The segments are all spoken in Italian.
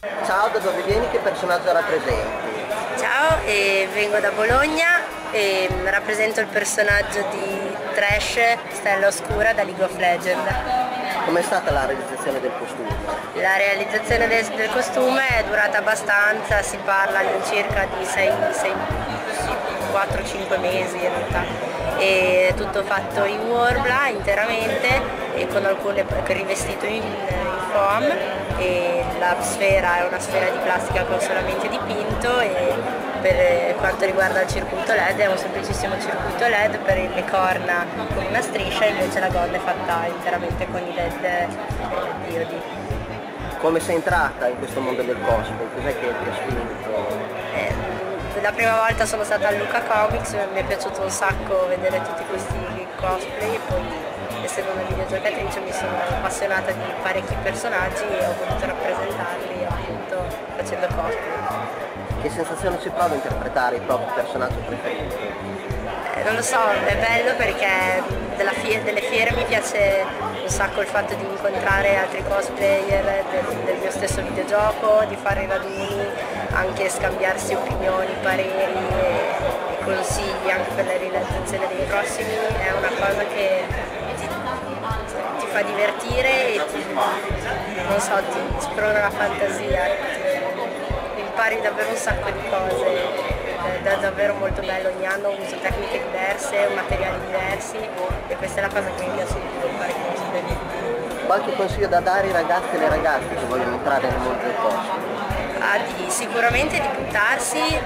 Ciao, da dove vieni? Che personaggio rappresenti? Ciao, vengo da Bologna e rappresento il personaggio di Trash Stella Oscura da League of Legends. Com'è stata la realizzazione del costume? La realizzazione del, del costume è durata abbastanza, si parla all'incirca di 4-5 mesi in realtà. È tutto fatto in Warbla interamente e con alcune rivestito in, in foam e la sfera è una sfera di plastica che ho solamente dipinto e per quanto riguarda il circuito LED è un semplicissimo circuito LED per le corna con una striscia invece la gonna è fatta interamente con i LED eh, diodi. Come sei entrata in questo mondo del cosplay? Cos'è che ti ha spinto? La prima volta sono stata al Luca Comics, mi è piaciuto un sacco vedere tutti questi cosplay e poi essendo una videogiocatrice mi sono appassionata di parecchi personaggi e ho voluto rappresentarli appunto facendo cosplay. Che sensazione si prova a interpretare il proprio personaggio preferito? Non lo so, è bello perché fiera, delle fiere mi piace un sacco il fatto di incontrare altri cosplayer del, del mio stesso videogioco, di fare raduni, anche scambiarsi opinioni, pareri e, e consigli anche per la realizzazione dei prossimi, è una cosa che ti, ti fa divertire e ti, non so, ti sprona la fantasia impari davvero un sacco di cose, è davvero molto bello, ogni anno uso tecniche diverse, materiali diversi e questa è la cosa che mi piace di più fare cosplay. Qualche consiglio da dare ai ragazzi e alle ragazze che vogliono entrare nel mondo del cosplay? Ah, di, sicuramente di buttarsi,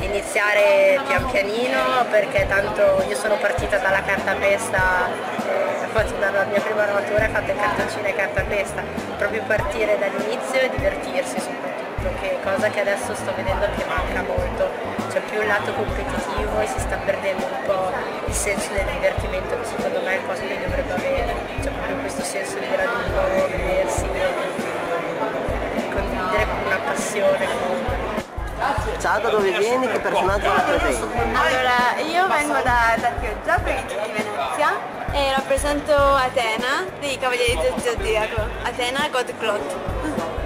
iniziare pian pianino perché tanto io sono partita dalla cartapesta, eh, ho fatto la mia prima armatura e ho fatto cartoncina e cartapesta, proprio partire dall'inizio e divertirsi soprattutto che cosa che adesso sto vedendo che manca molto, c'è più il lato competitivo e si sta perdendo un po' il senso del divertimento che secondo me il cosplay dovrebbe avere, c'è proprio questo senso di raduno, vedersi, condividere una passione Ciao, da dove vieni? Che personaggio rappresenti? Allora, io vengo da, da Chioggia, provincia di Venezia e rappresento Atena dei Cavalieri del Zodiaco, Atena God Clot.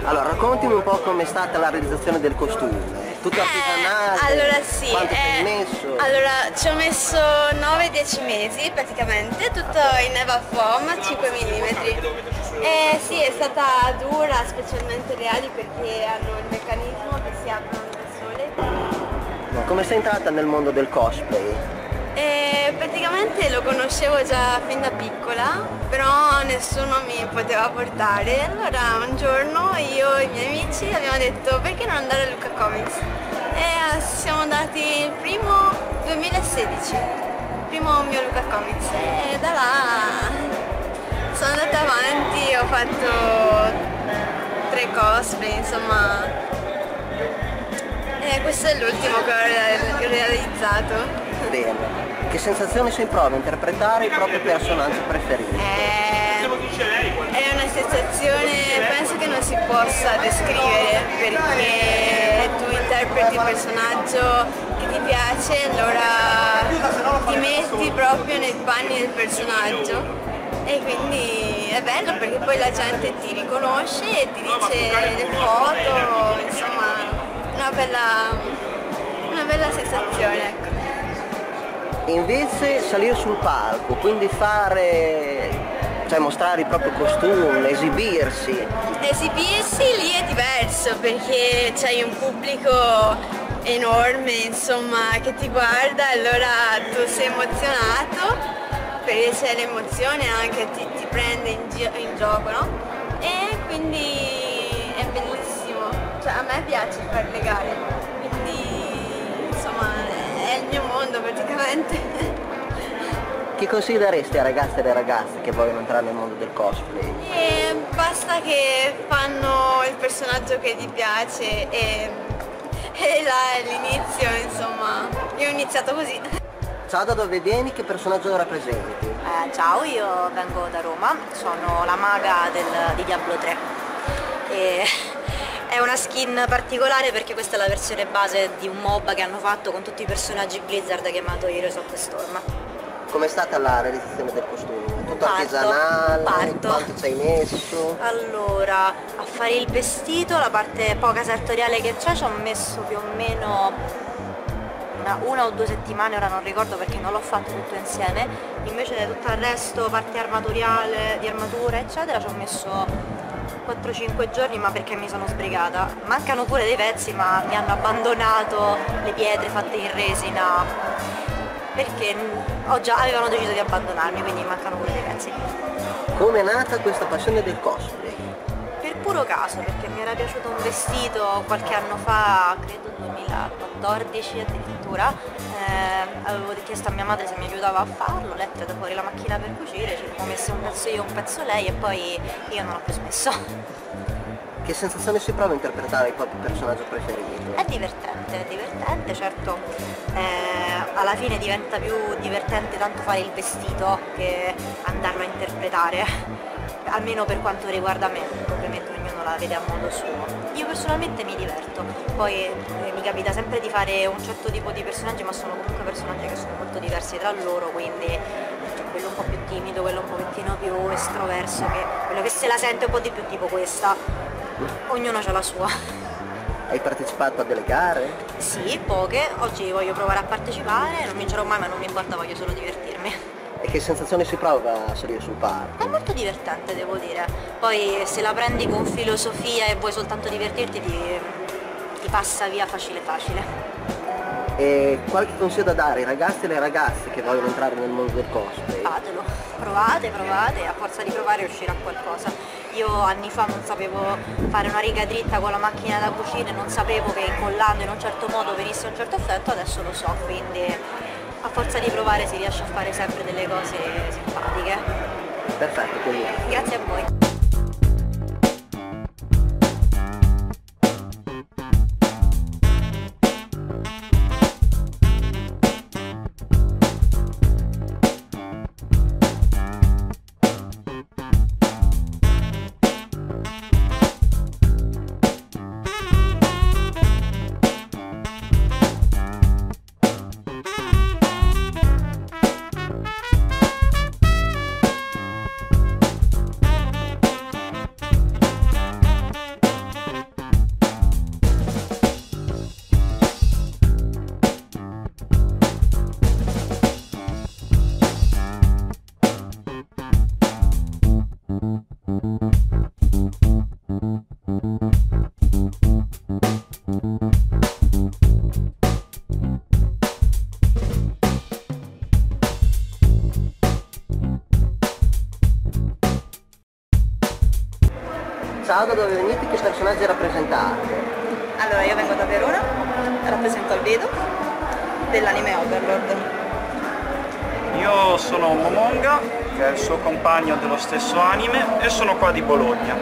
Allora, raccontami un po' com'è stata la realizzazione del costume. Tutto eh, artigianale? Allora sì, quanto eh, messo? Allora ci ho messo 9-10 mesi praticamente, tutto in Eva Foam 5 mm. E sì, è stata dura, specialmente le ali perché hanno il meccanismo che si aprono da sole. Come sei entrata nel mondo del cosplay? E praticamente lo conoscevo già fin da piccola, però nessuno mi poteva portare. Allora un giorno io e i miei amici abbiamo detto perché non andare a Luca Comics? E eh, siamo andati il primo 2016, il primo mio Luca Comics e da là sono andata avanti, ho fatto tre cosplay, insomma. E questo è l'ultimo che ho. Sensazione si prova a interpretare il proprio personaggio preferito? È, è una sensazione, penso che non si possa descrivere perché tu interpreti il personaggio che ti piace, allora ti metti proprio nei panni del personaggio e quindi è bello perché poi la gente ti riconosce e ti dice le foto, insomma una bella, una bella sensazione. Ecco invece salire sul palco, quindi fare, cioè mostrare il proprio costume, esibirsi. Esibirsi lì è diverso perché c'hai un pubblico enorme insomma che ti guarda allora tu sei emozionato perché c'è l'emozione anche ti, ti prende in, gi in, gioco no? e quindi è bellissimo cioè a me piace fare le gare mio mondo praticamente. Che consigli daresti a ragazze e alle ragazze che vogliono entrare nel mondo del cosplay? E basta che fanno il personaggio che ti piace e, e là è l'inizio, insomma. Io ho iniziato così. Ciao, da dove vieni? Che personaggio rappresenti? Eh, ciao, io vengo da Roma, sono la maga del, di Diablo 3. E è una skin particolare perché questa è la versione base di un MOBA che hanno fatto con tutti i personaggi Blizzard chiamato Heroes of the Storm. Com'è stata la realizzazione del costume? Tutto Parto, artigianale? parto. Quanto ci hai messo? Allora, a fare il vestito, la parte poca sartoriale che c'è, ci ho messo più o meno una, una o due settimane, ora non ricordo perché non l'ho fatto tutto insieme, invece tutto il resto, parte armatoriale, di armatura eccetera, ci ho messo 4-5 giorni ma perché mi sono sbrigata. Mancano pure dei pezzi ma mi hanno abbandonato le pietre fatte in resina perché già, avevano deciso di abbandonarmi, quindi mancano pure dei pezzi. Come è nata questa passione del cosplay? Puro caso, perché mi era piaciuto un vestito qualche anno fa, credo 2014 addirittura, eh, avevo chiesto a mia madre se mi aiutava a farlo, letta da fuori la macchina per cucire, ci siamo messe un pezzo io, un pezzo lei e poi io non ho più smesso. Che sensazione si prova a interpretare il proprio personaggio preferito? È divertente, è divertente, certo eh, alla fine diventa più divertente tanto fare il vestito che andarlo a interpretare, almeno per quanto riguarda me, ovviamente ognuno la vede a modo suo. Io personalmente mi diverto, poi eh, mi capita sempre di fare un certo tipo di personaggi, ma sono comunque personaggi che sono molto diversi tra loro, quindi c'è quello un po' più timido, quello un pochettino più estroverso, che, quello che se la sente un po' di più tipo questa. Ognuno ha la sua. Hai partecipato a delle gare? Sì, poche, oggi voglio provare a partecipare, non vincerò mai ma non mi importa, voglio solo divertirmi. Che sensazione si prova a salire sul palco? È molto divertente devo dire, poi se la prendi con filosofia e vuoi soltanto divertirti ti, ti passa via facile facile. E qualche consiglio da dare ai ragazzi e alle ragazze che vogliono entrare nel mondo del cosplay? Fatelo, provate, provate, a forza di provare uscirà qualcosa. Io anni fa non sapevo fare una riga dritta con la macchina da cucire, non sapevo che incollando in un certo modo venisse un certo effetto, adesso lo so, quindi a forza di provare si riesce a fare sempre delle cose simpatiche. Perfetto, quindi Grazie a voi. Stesso anime, e sono qua di Bologna.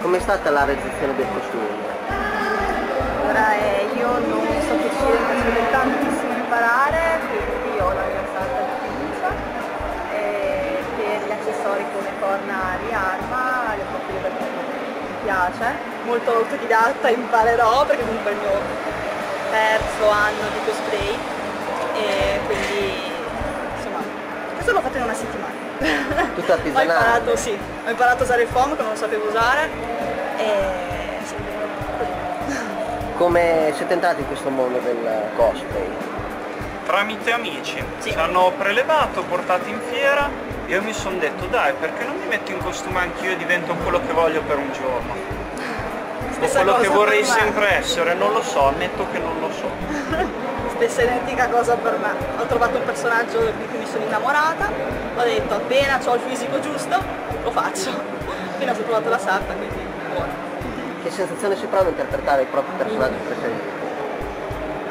Com'è stata la realizzazione del costume? Allora, eh, io non so cucire, mi piace tantissimo imparare, quindi ho la mia salta di fiducia. E per gli accessori come corna di arma, li ho fatti io perché mi piace. Molto autodidatta, imparerò perché comunque è il mio terzo anno di cosplay. E quindi, insomma, questo l'ho fatto in una settimana. Tutto ho artigianale? imparato, sì, ho imparato a usare il foam che non lo sapevo usare. E sì, Come siete entrati in questo mondo del cosplay? Tramite amici. Sì. Ci hanno prelevato, portato in fiera, e io mi sono detto, dai, perché non mi metto in costume anch'io e divento quello che voglio per un giorno? O Stessa quello cosa che vorrei sempre essere, non lo so, ammetto che non lo so. Stessa identica cosa per me. Ho trovato un personaggio di cui mi sono innamorata, ho detto appena ho il fisico giusto, lo faccio. Appena ho trovato la sarta, quindi buono. Che sensazione si prova a interpretare il proprio personaggio preferito?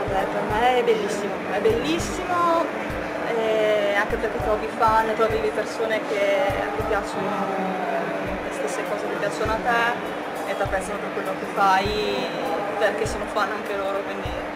Vabbè, per me è bellissimo, è bellissimo eh, anche perché trovi fan, trovi le persone che cui piacciono le stesse cose che piacciono a te e ti apprezzano per quello che fai perché sono fan anche loro, quindi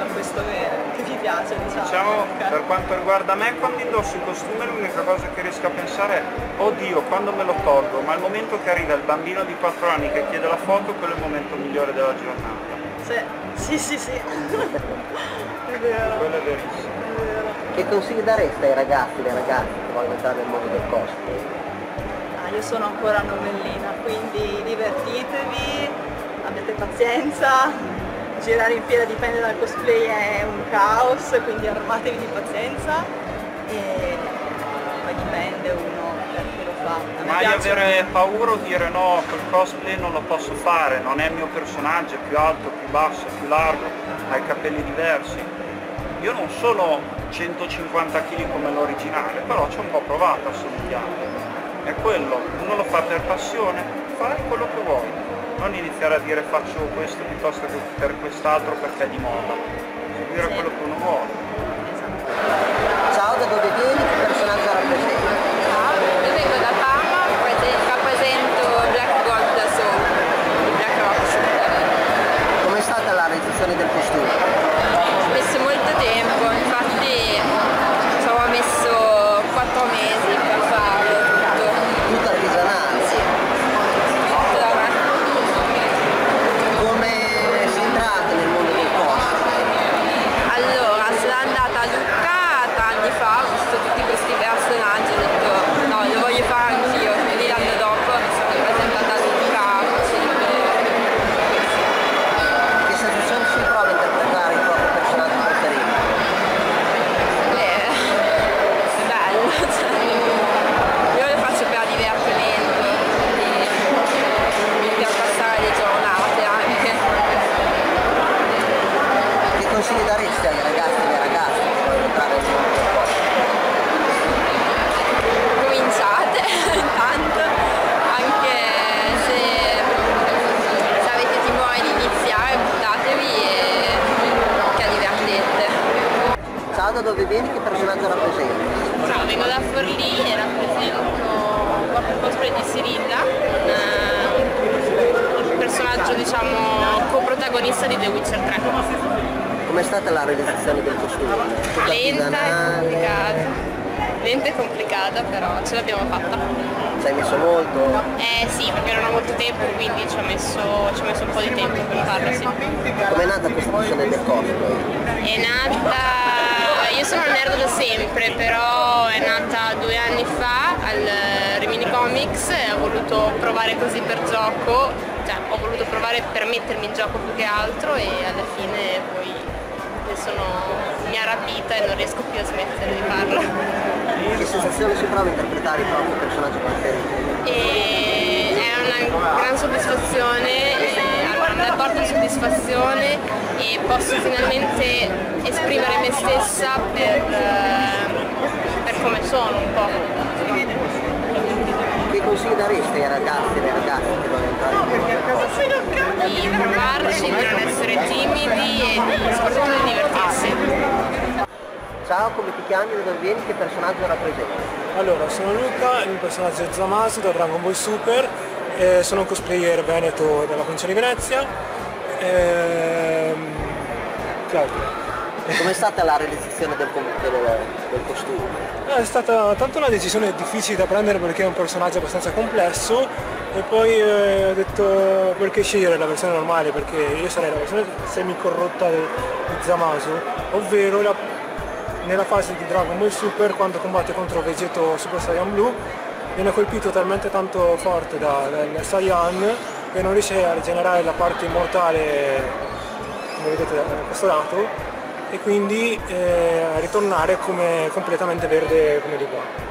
per questo che, che ti piace diciamo. Diciamo, per quanto riguarda me, quando indosso il costume l'unica cosa che riesco a pensare è oddio, quando me lo tolgo, ma il momento che arriva il bambino di 4 anni che chiede la foto, quello è il momento migliore della giornata. Sì, sì, sì, sì. è vero, Quello è verissimo. è vero. Che Che consigli dareste ai ragazzi e alle ragazze che vogliono entrare nel mondo del cosplay? Ah, io sono ancora novellina, quindi divertitevi, abbiate pazienza, girare in fiera dipende dal cosplay è un caos, quindi armatevi di pazienza e poi dipende uno perché lo fa. Mai piace- avere paura o dire no, quel cosplay non lo posso fare, non è il mio personaggio, è più alto, più basso, più largo, ha i capelli diversi. Io non sono 150 kg come l'originale, però ci ho un po' provato a somigliare. È quello, uno lo fa per passione, fai quello che vuoi. Non iniziare a dire faccio questo piuttosto che per quest'altro perché è di moda. Seguire quello che uno vuole. Ciao, da dove vieni? Vieni? Che personaggio rappresenti? Ciao, vengo da Forlì e rappresento proprio il cosplay di Sirilla, un personaggio diciamo coprotagonista di The Witcher 3. Com'è stata la realizzazione del costume? Lenta e complicata. Lenta e complicata però ce l'abbiamo fatta. Ci hai messo molto? Eh sì, perché non ho molto tempo, quindi ci ho messo, ci ho messo un po' di tempo per farla, sì. Com'è nata questa passione del cosplay? È nata, io sono nerd da sempre, però è nata due anni fa al Rimini Comics e ho voluto provare così per gioco, cioè ho voluto provare per mettermi in gioco più che altro e alla fine poi sono- mi ha rapita e non riesco più a smettere di farlo. Che sensazione si prova a interpretare proprio personaggio preferito? E è una gran soddisfazione, e, la porta soddisfazione e posso finalmente esprimere me stessa per, eh, per come sono un po'. Che consigli daresti ai ragazzi e alle ragazze che vogliono entrare? Di provarci, di non essere timidi e di, soprattutto di divertirsi. Ciao, come ti chiami? Da dove vieni? Che personaggio rappresenti? Allora, sono Luca, il mio personaggio è Zamasu da Dragon Ball Super, eh, sono un cosplayer veneto della provincia di Venezia. Che altro? Com'è stata la realizzazione del, del, del costume? Eh, È stata tanto una decisione difficile da prendere perché è un personaggio abbastanza complesso e poi eh, ho detto perché scegliere la versione normale perché io sarei la versione semi-corrotta di di Zamasu, ovvero la- nella fase di Dragon Ball Super quando combatte contro Vegeto Super Saiyan Blue viene colpito talmente tanto forte da- dal Saiyan che non riesce a rigenerare la parte immortale come vedete da questo lato e quindi eh, ritornare come completamente verde come di qua.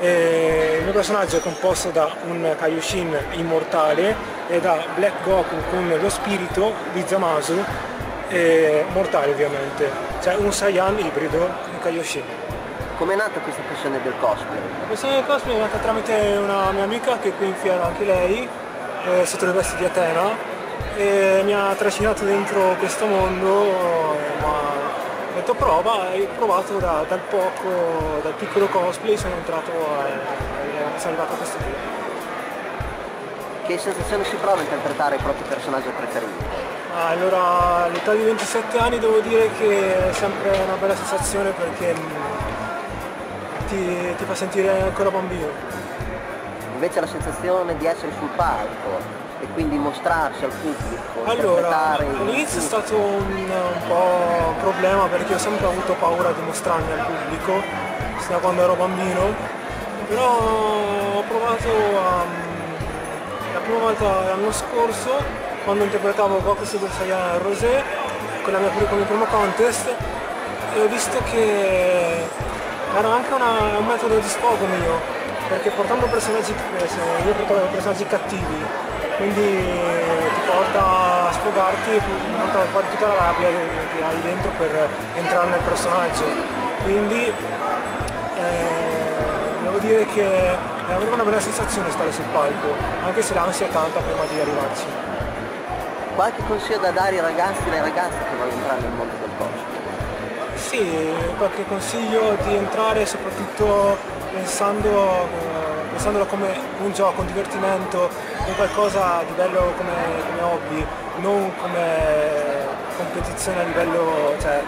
E il mio personaggio è composto da un Kaioshin immortale e da Black Goku con lo spirito di Zamasu, mortale ovviamente, cioè un Saiyan ibrido di Kaioshin. Com'è nata questa passione del cosplay? La questione del cosplay è nata tramite una mia amica che è qui in fiera anche lei, eh, sotto le vesti di Atena, e mi ha trascinato dentro questo mondo, eh, ma ho detto prova e ho provato da- dal poco, dal piccolo cosplay sono entrato e sono arrivato a questo punto. Che sensazione si prova a interpretare il proprio personaggio preferito? Ah, Allora all'età di 27 anni devo dire che è sempre una bella sensazione perché mm, ti, ti fa sentire ancora bambino. Invece la sensazione di essere sul palco, e quindi mostrarsi al pubblico? Allora, all'inizio è stato un, un po' un problema perché ho sempre avuto paura di mostrarmi al pubblico, da quando ero bambino, però ho provato a, la prima volta l'anno scorso, quando interpretavo Goku Super Saiyan Rosé, con, la mia, con il mio primo contest, e ho visto che era anche una- un metodo di sfogo mio, perché portando personaggi, eh, io portavo personaggi cattivi, quindi ti porta a sfogarti e ti porta a fare tutta la rabbia che hai dentro per entrare nel personaggio. Quindi eh, devo dire che è una bella sensazione stare sul palco, anche se l'ansia è tanta prima di arrivarci. Qualche consiglio da dare ai ragazzi e alle ragazze che vogliono entrare nel mondo del cosplay? Sì, qualche consiglio di entrare soprattutto pensando, eh, pensandolo come un gioco, un divertimento, un qualcosa di bello come, come hobby, non come competizione a livello, cioè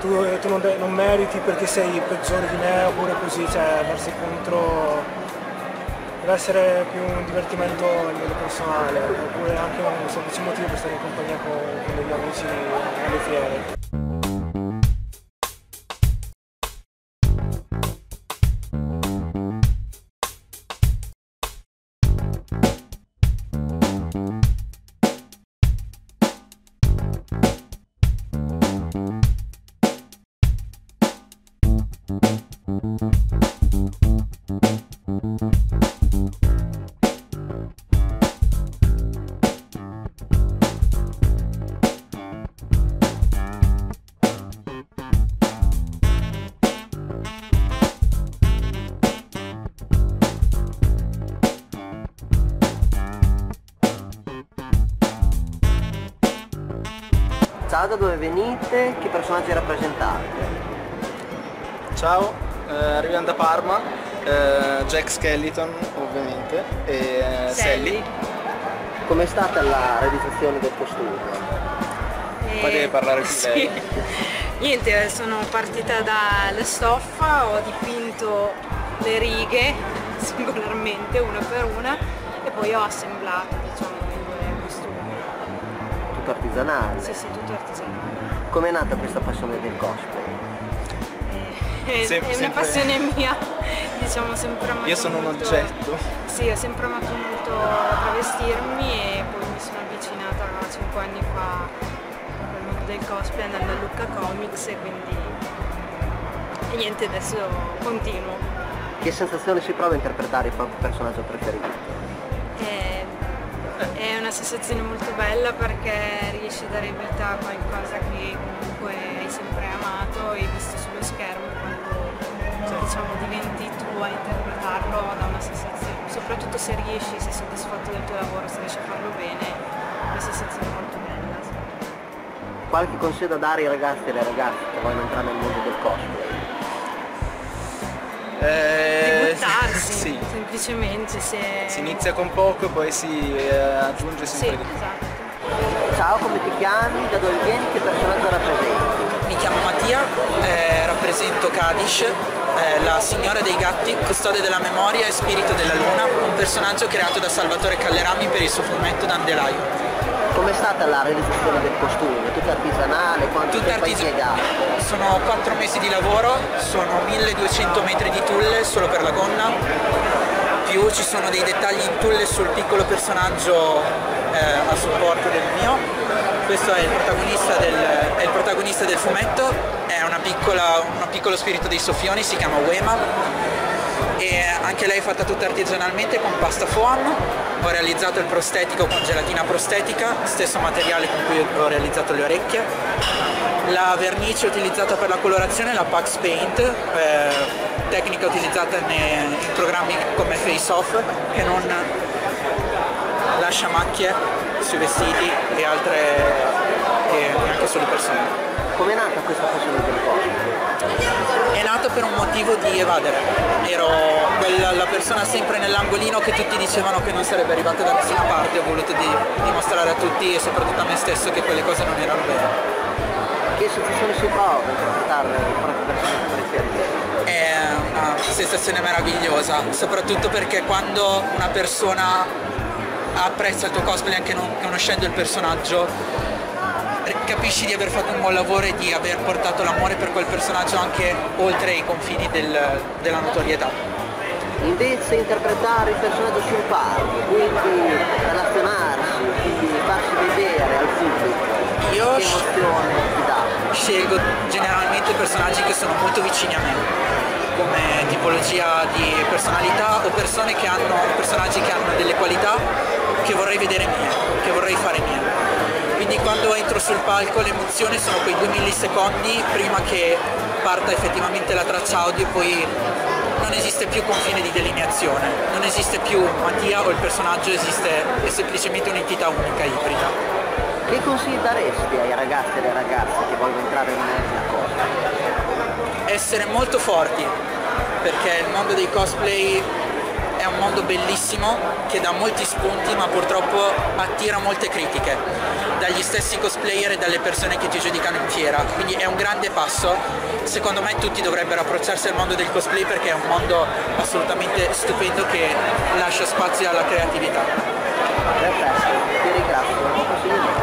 tu, tu non, non meriti perché sei peggiore di me oppure così, cioè darsi contro deve essere più un divertimento a livello personale, oppure anche un semplice motivo per stare in compagnia con, con degli amici alle fiere. Da dove venite? Che personaggi rappresentate? Ciao, eh, arriviamo da Parma, eh, Jack Skeleton ovviamente e eh, Sally. Com'è stata la realizzazione del costume? Poi deve parlare più sì. lei. Niente, sono partita dalla stoffa, ho dipinto le righe singolarmente, una per una, e poi ho assemblato Tutto artigianale? Sì, sì, tutto artigianale. Com'è nata questa passione del cosplay? È, Sem- è una sempre- passione mia, diciamo, sempre amato Io sono un molto- oggetto. Sì, ho sempre amato molto travestirmi e poi mi sono avvicinata 5 anni fa al mondo del cosplay andando a Lucca Comics e quindi e niente, adesso continuo. Che sensazione si prova a interpretare il proprio personaggio preferito? È, una sensazione molto bella perché riesci a dare vita a qualcosa che comunque hai sempre amato e visto sullo schermo quando diciamo, diventi tu a interpretarlo dà una sensazione, soprattutto se riesci, sei soddisfatto del tuo lavoro, se riesci a farlo bene, è una sensazione molto bella. Qualche consiglio da dare ai ragazzi e alle ragazze che vogliono entrare nel mondo del cosplay? Eh, Di buttarsi, Sì, semplicemente se... si inizia con poco e poi si eh, aggiunge Sì, sempre di più. esatto. Ciao, come ti chiami? Da dove vieni? Che personaggio rappresenti? Mi chiamo Mattia, eh, rappresento Kadish, eh, la signora dei gatti, custode della memoria e spirito della luna, un personaggio creato da Salvatore Callerami per il suo fumetto Dandelion. Com'è stata la realizzazione del costume? Tutto artigianale? Quanto Tutta impiegato? Sono 4 mesi di lavoro, sono 1200 metri di tulle solo per la gonna, più ci sono dei dettagli in tulle sul piccolo personaggio eh, a supporto del mio. Questo è il protagonista del, è il protagonista del fumetto, è una piccola- un piccolo spirito dei soffioni, si chiama Wema e anche lei è fatta tutta artigianalmente con pasta foam. Ho realizzato il prostetico con gelatina prostetica, stesso materiale con cui ho realizzato le orecchie. La vernice utilizzata per la colorazione è la Pax Paint, eh, tecnica utilizzata nei, programmi come Face Off che non lascia macchie sui vestiti e altre e anche sulle persone. Com'è nata questa passione del cosplay? È nato per un motivo di evadere. Ero quella, la persona sempre nell'angolino che tutti dicevano che non sarebbe arrivata da nessuna parte. Ho voluto di- dimostrare a tutti e soprattutto a me stesso che quelle cose non erano vere. Che sensazione si prova a interpretare il proprio personaggio preferito? È una sensazione meravigliosa, soprattutto perché quando una persona apprezza il tuo cosplay anche non conoscendo il personaggio, capisci di aver fatto un buon lavoro e di aver portato l'amore per quel personaggio anche oltre i confini del, della notorietà. Invece interpretare il personaggio sul palco, quindi relazionarsi, quindi farsi vedere al pubblico, Io che emozione ti dà? Scelgo generalmente personaggi che sono molto vicini a me, come tipologia di personalità o persone che hanno, personaggi che hanno delle qualità che vorrei vedere mie, che vorrei fare mie. Quindi quando entro sul palco l'emozione sono quei due millisecondi prima che parta effettivamente la traccia audio e poi non esiste più confine di delineazione, non esiste più Mattia o il personaggio, esiste è semplicemente un'entità unica, ibrida. Che consigli daresti ai ragazzi e alle ragazze che vogliono entrare nella cosa? Essere molto forti, perché il mondo dei cosplay mondo bellissimo che dà molti spunti ma purtroppo attira molte critiche dagli stessi cosplayer e dalle persone che ti giudicano in fiera, quindi è un grande passo. Secondo me tutti dovrebbero approcciarsi al mondo del cosplay perché è un mondo assolutamente stupendo che lascia spazio alla creatività. Perfetto, ti ringrazio.